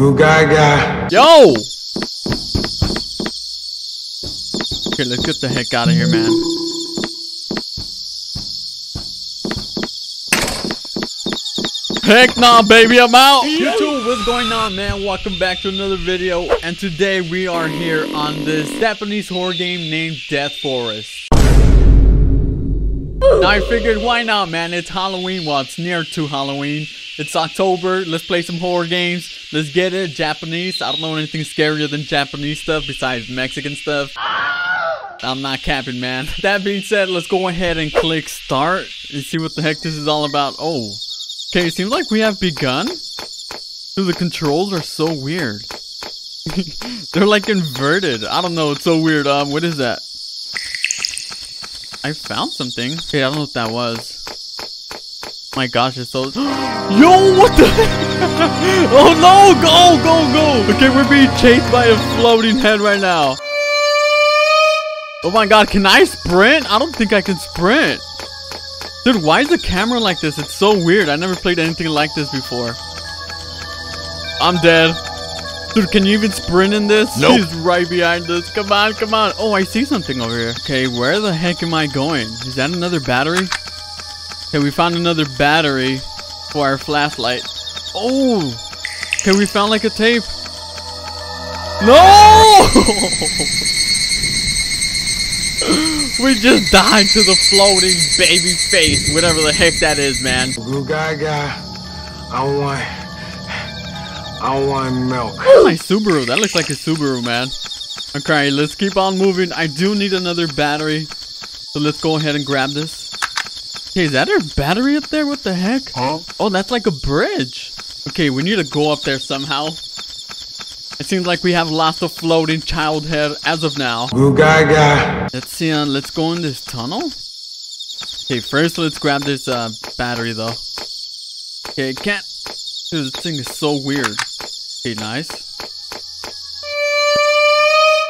Goo Gaga. Yo! Okay, let's get the heck out of here, man. Heck nah, baby, I'm out! YouTube, what's going on, man? Welcome back to another video. And today we are here on this Japanese horror game named Death Forest. Now I figured, why not, man? It's Halloween. Well, it's near to Halloween. It's October. Let's play some horror games. Let's get it. Japanese. I don't know anything scarier than Japanese stuff besides Mexican stuff. I'm not capping, man. That being said, let's go ahead and click start and see what the heck this is all about. Oh, okay. It seems like we have begun. Dude, the controls are so weird. They're like inverted. I don't know. It's so weird. Um, what is that? I found something. Okay, I don't know what that was. My gosh, it's so. Yo, what the? oh no! Go, go, go! Okay, we're being chased by a floating head right now. Oh my god, can I sprint? I don't think I can sprint. Dude, why is the camera like this? It's so weird. I never played anything like this before. I'm dead. Dude, can you even sprint in this? Nope. He's right behind us. Come on, come on. Oh, I see something over here. Okay, where the heck am I going? Is that another battery? Okay, we found another battery for our flashlight. Oh! Okay, we found like a tape. No! we just died to the floating baby face, whatever the heck that is, man. Goo Gaga. I want. I want milk. My Subaru. That looks like a Subaru, man. Okay, let's keep on moving. I do need another battery. So let's go ahead and grab this. Okay, is that our battery up there? What the heck? Huh? Oh, that's like a bridge. Okay, we need to go up there somehow. It seems like we have lots of floating child head as of now. Gaga. Let's see, uh, let's go in this tunnel. Okay, first let's grab this uh, battery though. Okay, can't. Dude, this thing is so weird. Okay, nice.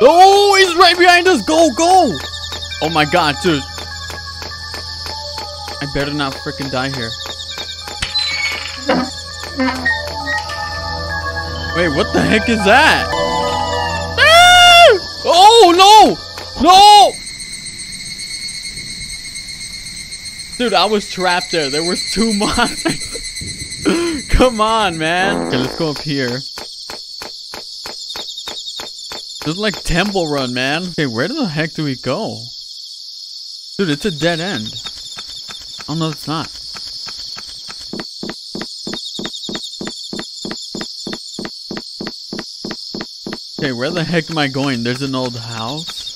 Oh, he's right behind us. Go, go. Oh my god, dude. I better not freaking die here. Wait, what the heck is that? Ah! Oh no! No! Dude, I was trapped there. There was two monsters. Come on, man. Okay, let's go up here. This is like Temple Run, man. Okay, where the heck do we go? Dude, it's a dead end. Oh no, it's not. Okay, where the heck am I going? There's an old house.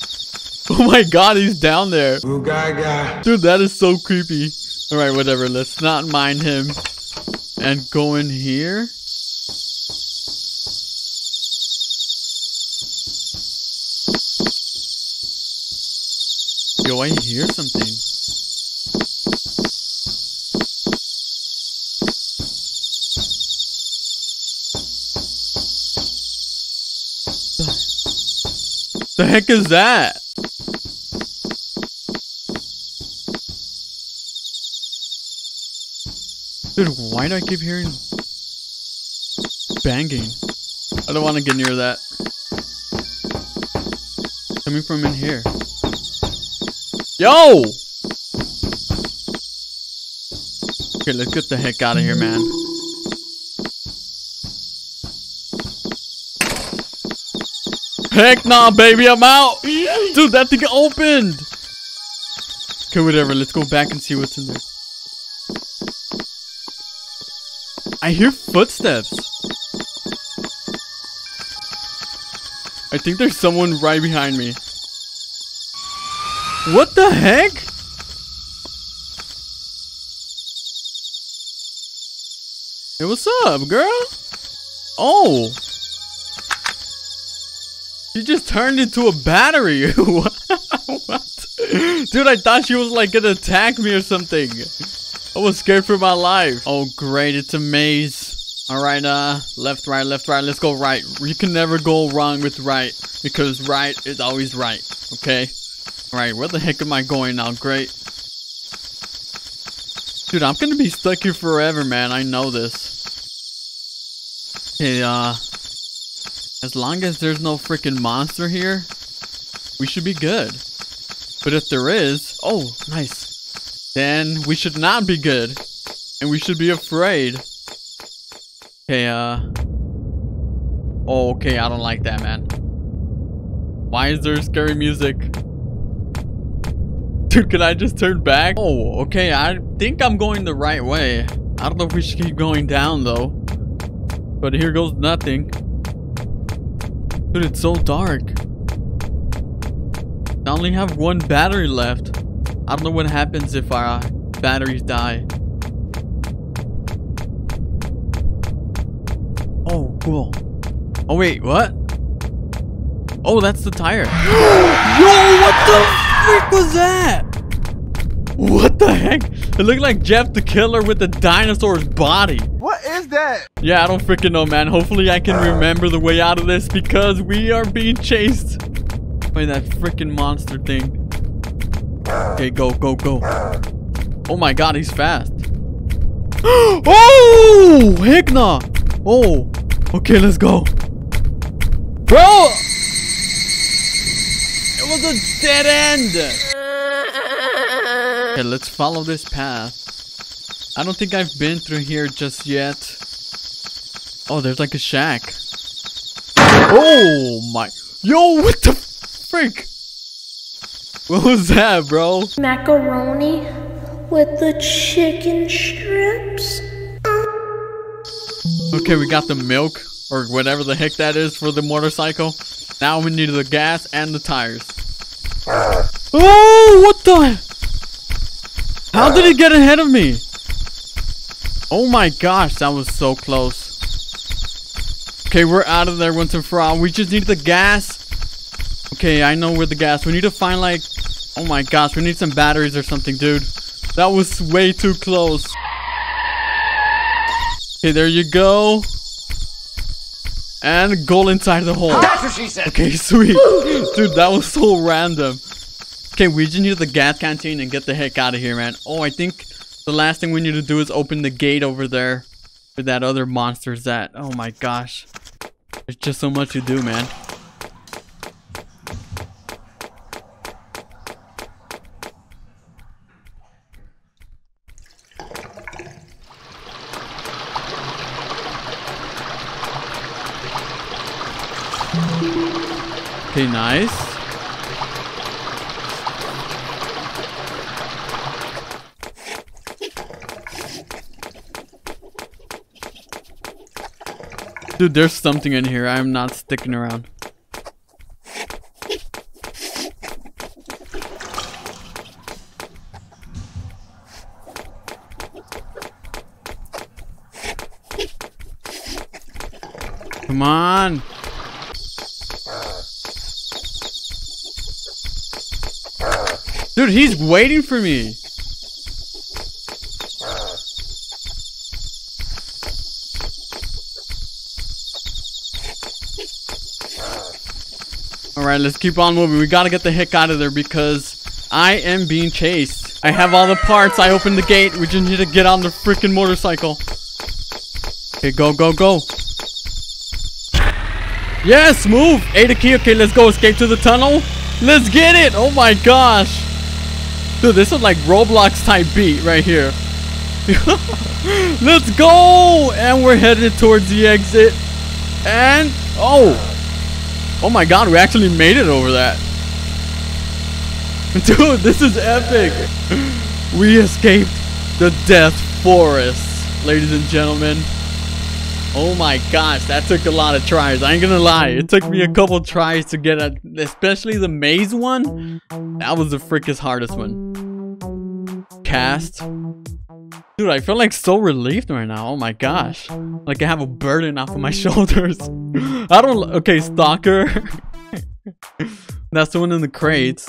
Oh my god, he's down there. Gaga. Dude, that is so creepy. Alright, whatever. Let's not mind him. And go in here. Yo, I hear something. The heck is that? Dude, why do I keep hearing banging? I don't want to get near that. Coming from in here. Yo! Okay, let's get the heck out of here, man. Heck nah, baby, I'm out! Dude, that thing opened! Okay, whatever, let's go back and see what's in there. I hear footsteps. I think there's someone right behind me. What the heck? Hey, what's up, girl? Oh. She just turned into a battery. what? Dude, I thought she was like gonna attack me or something. I was scared for my life. Oh, great. It's a maze. All right, uh, left, right, left, right. Let's go right. You can never go wrong with right because right is always right. Okay? All right, where the heck am I going now? Great. Dude, I'm gonna be stuck here forever, man. I know this. Okay, uh, As long as there's no freaking monster here, we should be good. But if there is, oh, nice. Then we should not be good. And we should be afraid. Okay, uh. Oh, okay, I don't like that, man. Why is there scary music? Dude, can I just turn back? Oh, okay, I think I'm going the right way. I don't know if we should keep going down, though. But here goes nothing. Dude, it's so dark. I only have one battery left. I don't know what happens if our batteries die. Oh, cool. Oh, wait, what? Oh, that's the tire. Yo, what the frick was that? What the heck? It looked like Jeff the Killer with the dinosaur's body. What is that? Yeah, I don't freaking know, man. Hopefully I can remember the way out of this because we are being chased by that freaking monster thing. Okay, go, go, go. Oh my god, he's fast. oh! Heck nah! Oh! Okay, let's go. Bro! It was a dead end! Okay, let's follow this path. I don't think I've been through here just yet. Oh, there's like a shack. Oh my. Yo, what the frick? What was that, bro? Macaroni with the chicken strips. Okay, we got the milk or whatever the heck that is for the motorcycle. Now we need the gas and the tires. Ah. Oh, what the? How did he get ahead of me? Oh my gosh, that was so close. Okay, we're out of there once and for all. We just need the gas. Okay, I know where the gas. We need to find like, oh my gosh, we need some batteries or something, dude. That was way too close. Okay, there you go. And goal inside the hole. That's what she said. Okay, sweet. Dude, that was so random. Okay, we just need the gas canteen and get the heck out of here, man. Oh, I think the last thing we need to do is open the gate over there where that other monster's at. Oh my gosh. There's just so much to do, man. Okay, nice. Dude, there's something in here. I'm not sticking around. Come on. Dude, he's waiting for me. Alright, let's keep on moving. We gotta get the heck out of there because I am being chased. I have all the parts. I opened the gate. We just need to get on the freaking motorcycle. Okay, go, go, go. Yes, move! A to key. Okay, let's go. Escape to the tunnel. Let's get it! Oh my gosh. Dude, this is like Roblox type beat right here. let's go! And we're headed towards the exit. And, oh. Oh my god, we actually made it over that. Dude, this is epic. We escaped the death forest, ladies and gentlemen. Oh my gosh, that took a lot of tries. I ain't gonna lie. It took me a couple tries to get it, especially the maze one. That was the frickiest hardest one. Cast. Dude, I feel like so relieved right now. Oh my gosh. Like I have a burden off of my shoulders. I don't... Okay, Stalker. That's the one in the crates.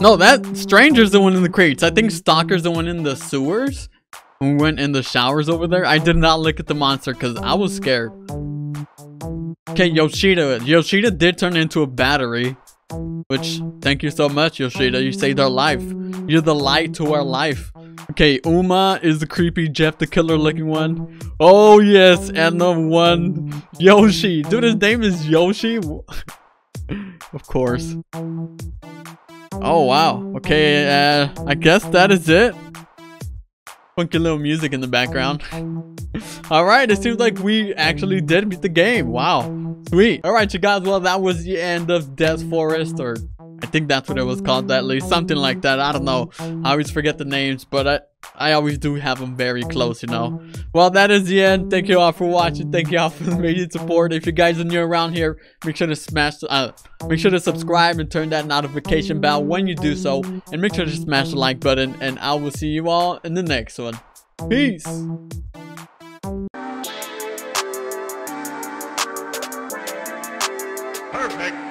No, that Stranger's the one in the crates. I think Stalker's the one in the sewers. We went in the showers over there. I did not look at the monster because I was scared. Okay, Yoshida. Yoshida did turn into a battery. Which, thank you so much, Yoshida. You saved our life. You're the light to our life. Okay, Uma is the creepy Jeff the Killer looking one. Oh yes, and the one Yoshi. Dude, his name is Yoshi. of course. Oh wow. Okay, uh, I guess that is it. Funky little music in the background. Um, um, Alright, it seems like we um, actually did beat the game. Wow. Sweet. Alright, you guys, well, that was the end of Death Forest, or I think that's what it was called, at least. Something like that. I don't know. I always forget the names, but I, I always do have them very close, you know. Well, that is the end. Thank you all for watching. Thank you all for the immediate support. If you guys are new around here, make sure to smash, uh, make sure to subscribe and turn that notification bell when you do so. And make sure to smash the like button. And I will see you all in the next one. Peace. Perfect.